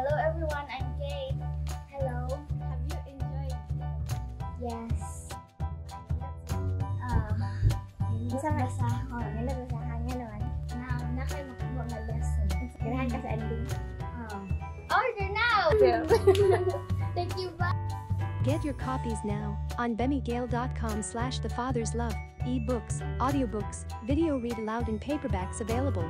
Hello everyone, I'm Kate. Hello. Have you enjoyed? Yes. Ah, Unsa man sa oh, nga nagbasahan nga naman. na na kayo makuha nga lesson. Ganahan ka sa ending. Oh. Order now! Thank you, bye! Get your copies now on bemmygail.com slash the father's love. Ebooks, audiobooks, video read aloud and paperbacks available.